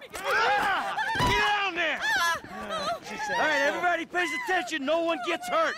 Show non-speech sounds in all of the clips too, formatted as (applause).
Get down there! All right, everybody pays attention. No one gets hurt.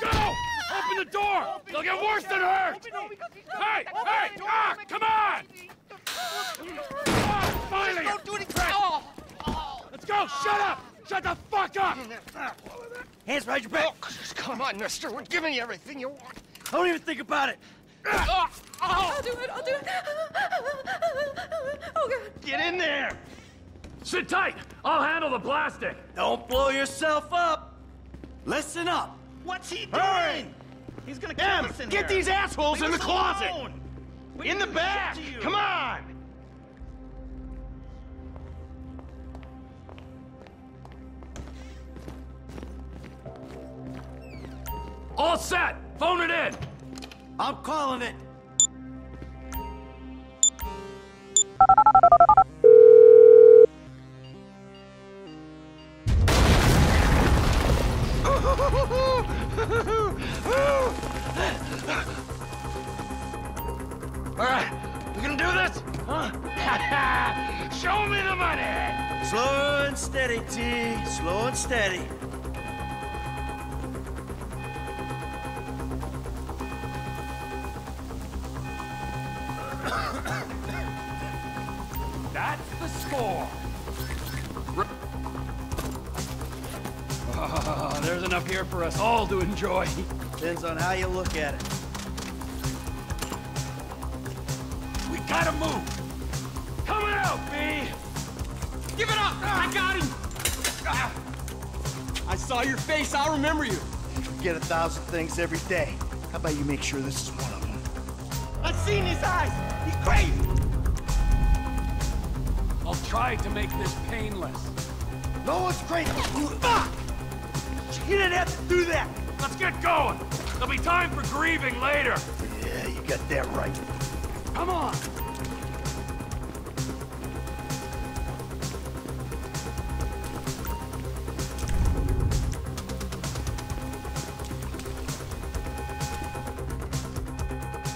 Go! Open the door! They'll get worse than hurt! Hey! Hey! Ah! Come on! Ah, finally! Don't do anything! Let's go! Shut up! Shut the fuck up! Hands behind your back. Oh, come on, mister. We're giving you everything you want. Don't even think about it. Oh, I'll do it, I'll do it. Oh, God. Get in there. Sit tight! I'll handle the plastic! Don't blow yourself up. Listen up. what's he doing? Hurry. He's gonna kill Em, us in get here. these assholes Leave in the closet. alone. In the didn't do shit back. Come on. All set! Phone it in! I'm calling it. The score! Oh, there's enough here for us all to enjoy. Depends on how you look at it. We gotta move! Coming out, B! Give it up! I got him! Ah. I saw your face, I'll remember you. Get a thousand things every day. How about you make sure this is one of them? I've seen his eyes! He's crazy! I'll try to make this painless. No one's crazy. Fuck! You didn't have to do that. Let's get going! There'll be time for grieving later! Yeah, you got that right. Come on!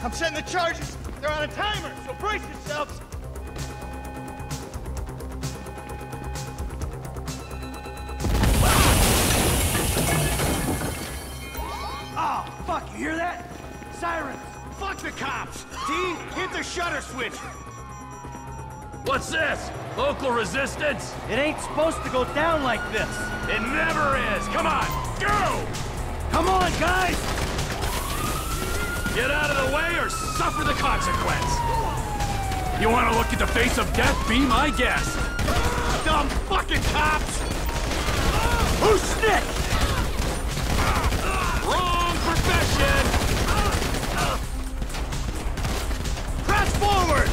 I'm setting the charges. They're on a timer, so brace yourselves. Switch. What's this? Local resistance? It ain't supposed to go down like this. It never is! Come on! Go! Come on, guys! Get out of the way or suffer the consequence! You want to look at the face of death? Be my guest! Dumb fucking cops. Who snitched? Forward!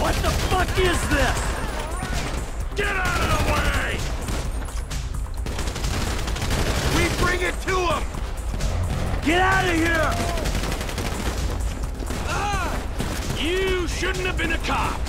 What the fuck is this? Get out of the way! We bring it to them. Get out of here! Ah! You shouldn't have been a cop!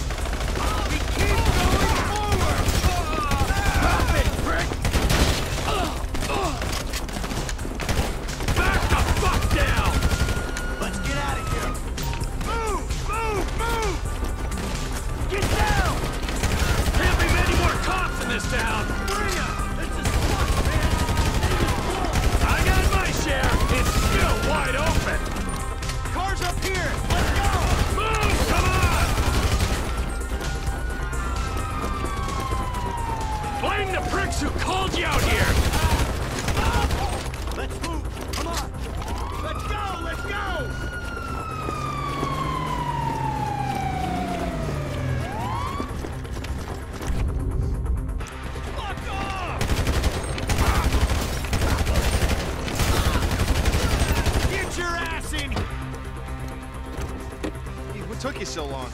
What took you so long?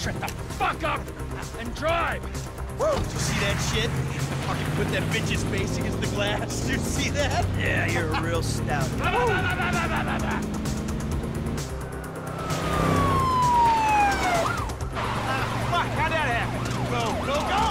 Shut the fuck up and drive! Woo! Did you see that shit? Fucking put that bitch's face against the glass. (laughs) Did you see that? Yeah, you're a real stout. (laughs) Ah, fuck, how'd that happen? Go, go, go,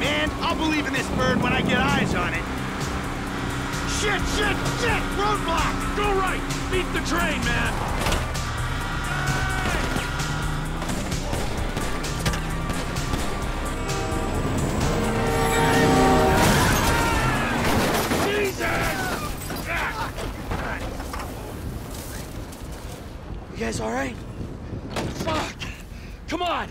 Man, I'll believe in this bird when I get eyes on it. Shit, shit, shit! Roadblock! Go right! Beat the train, man! Jesus! (laughs) You guys all right? Fuck! Come on!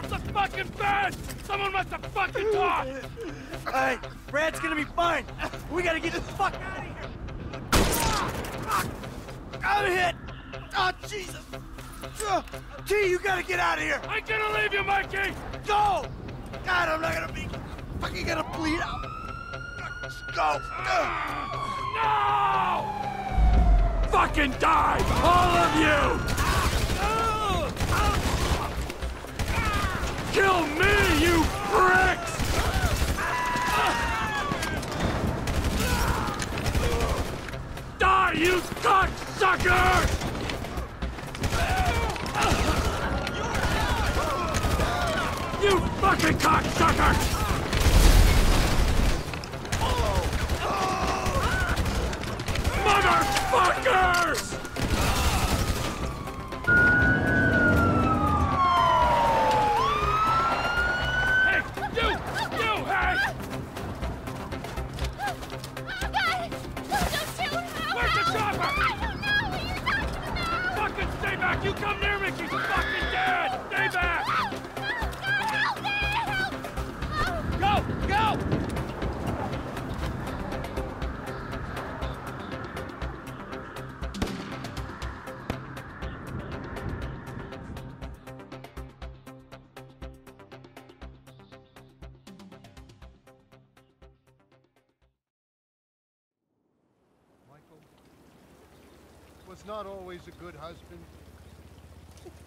Fucking bed! Someone must have fucking talked! Alright, Brad's gonna be fine. We gotta get the fuck out of here. Ah, fuck. I'm hit. Oh, Jesus. Uh, T, you gotta get out of here. I'm gonna leave you, Mikey! Go! God, I'm not gonna be fucking gonna bleed out. Let's go. Uh, No! Fucking die! All of you! Kill me, you pricks! Die, you cocksuckers! You fucking cocksuckers! Motherfuckers! Back! You come near me, she's fucking dead! Stay back! Go! Go! Was not always a good husband,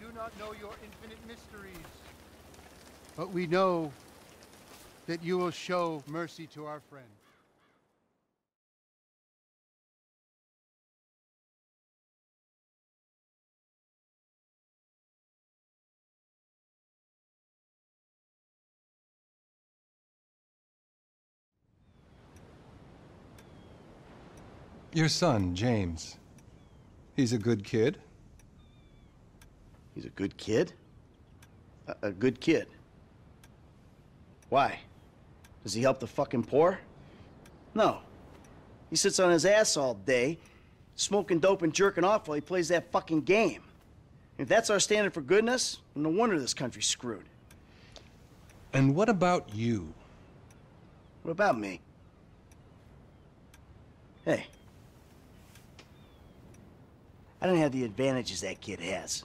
do not know your infinite mysteries, but we know that you will show mercy to our friend. Your son, James. He's a good kid. He's a good kid? A, a good kid. Why? Does he help the fucking poor? No. He sits on his ass all day, smoking dope and jerking off while he plays that fucking game. If that's our standard for goodness, no wonder this country's screwed. And what about you? What about me? Hey. I don't have the advantages that kid has.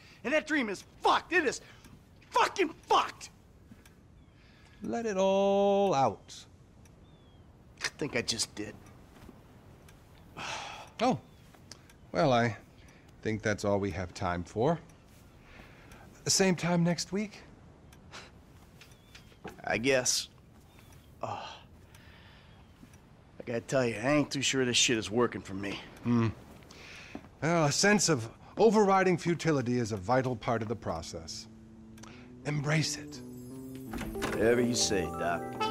And that dream is fucked. It is fucking fucked. Let it all out. I think I just did. (sighs) Oh, well, I think that's all we have time for. The Same time next week? I guess. Oh. (sighs) I gotta tell you, I ain't too sure this shit is working for me. Hmm. Well, a sense of overriding futility is a vital part of the process. Embrace it. Whatever you say, Doc.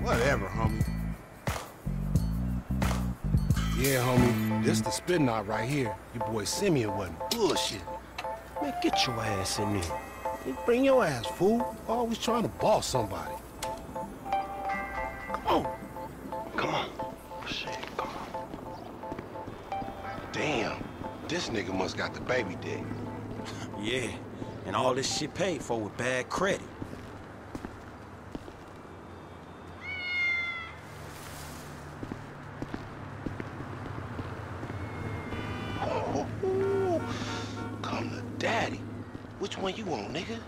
Whatever, homie. Yeah, homie. This the spin knot right here. Your boy Simeon wasn't bullshit. Man, get your ass in there. Bring your ass, fool. Always trying to boss somebody. Come on. Come on. Oh, shit, come on. Damn. This nigga must got the baby dick. (laughs) Yeah, and all this shit paid for with bad credit. One you want, nigga?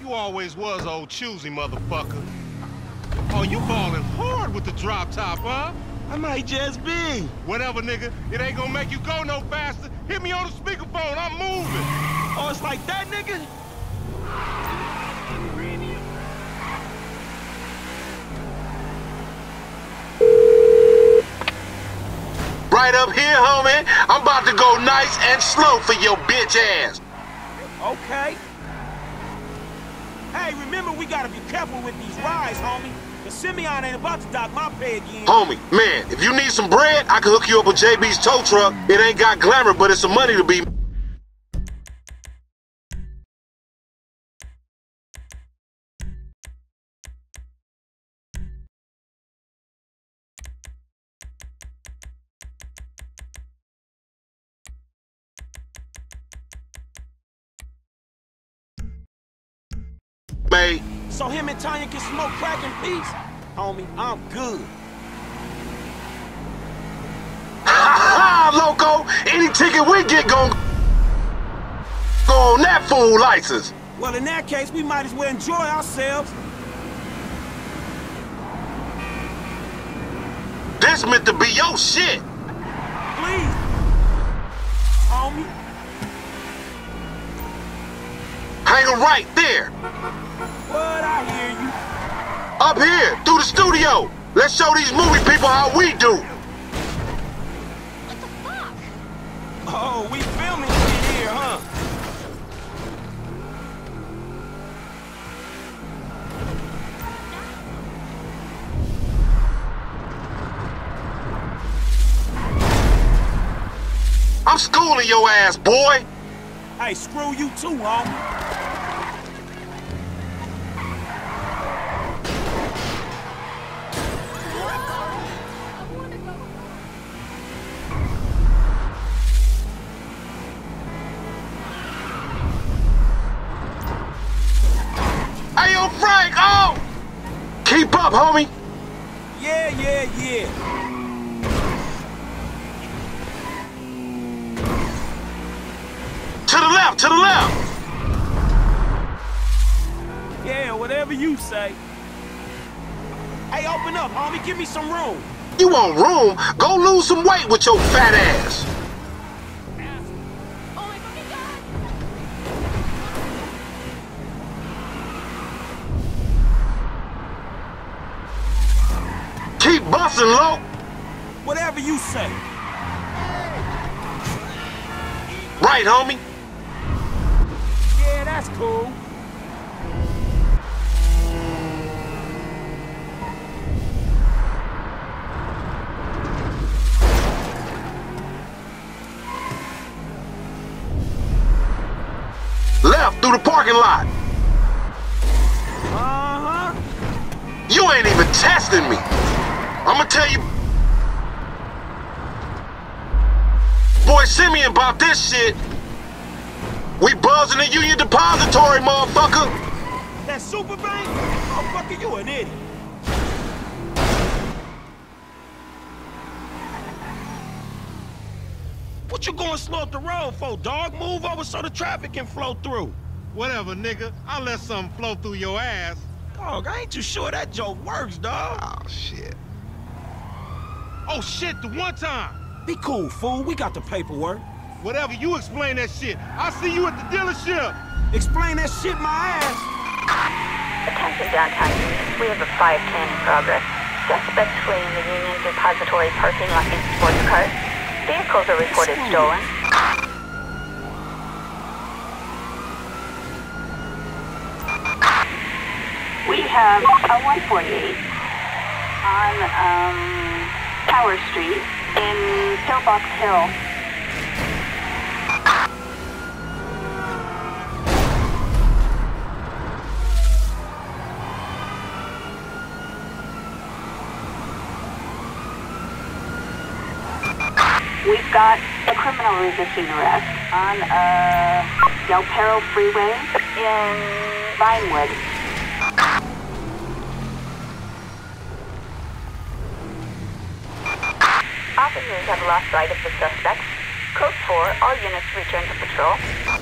You always was old choosy, motherfucker. Oh, you balling hard with the drop top, huh? I might just be. Whatever, nigga. It ain't gonna make you go no faster. Hit me on the speakerphone. I'm moving. Oh, it's like that, nigga? Right up here, homie. I'm about to go nice and slow for your bitch ass. Okay. Hey, remember we gotta be careful with these rides, homie. Cause Simeon ain't about to dock my pay again. Homie, man, if you need some bread, I can hook you up with JB's tow truck. It ain't got glamour, but it's some money to be. So him and Tonya can smoke crack in peace? Homie, I'm good. Ha ha, loco! Any ticket we get gon' go on that fool license. Well, in that case, we might as well enjoy ourselves. This meant to be your shit. Please. Homie. Hang right there. Up here, through the studio. Let's show these movie people how we do. What the fuck? Oh, we filming shit here, huh? I'm schooling your ass, boy! Hey, screw you too, homie. Frank, oh! Keep up, homie. Yeah, yeah, yeah. To the left, to the left. Yeah, whatever you say. Hey, open up, homie. Give me some room. You want room? Go lose some weight with your fat ass. Low. Whatever you say. Right, homie. Yeah, that's cool. Left through the parking lot. Uh-huh. You ain't even testing me. I'ma tell you. Boy, Simeon about this shit. We buzzing the Union Depository, motherfucker. That super bank? Oh, fucker, you an idiot. What you going slow up the road for, dog? Move over so the traffic can flow through. Whatever, nigga. I'll let something flow through your ass. Dog, I ain't too sure that joke works, dog. Oh, shit. Oh, shit, the one time. Be cool, fool. We got the paperwork. Whatever, you explain that shit. I'll see you at the dealership. Explain that shit my ass. Attention downtown Union. We have a 510 in progress. Suspects fleeing the Union Depository parking lot in sports cars. Vehicles are reported stolen. We have a 148 on um, Tower Street in Pillbox Hill. We've got a criminal resisting arrest on uh, Del Perro Freeway in Vinewood. Have lost sight of the suspects. Code 4, all units return to patrol.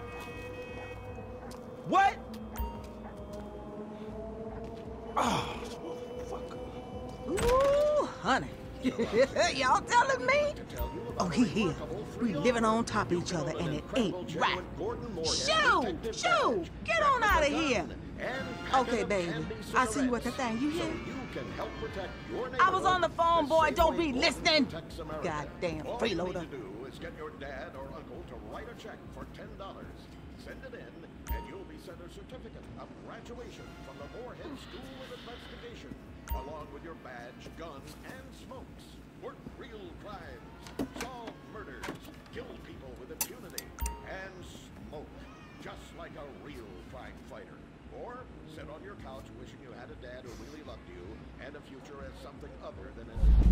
What? Oh, Ooh, honey. (laughs) Y'all telling me? Oh, he here. We living on top of each other, and it ain't right. Shoo! Shoo! Get on out of here! Okay, baby. I see you at the thing. You hear? I was on the phone, boy. Don't be listening. Goddamn freeloader. is get your dad or uncle to write a check for $10. Send it in, sent a certificate of graduation from the Moorhead School of Investigation, along with your badge, gun, and smokes. Work real crimes, solve murders, kill people with impunity, and smoke, just like a real crime fighter. Or sit on your couch wishing you had a dad who really loved you and a future as something other than an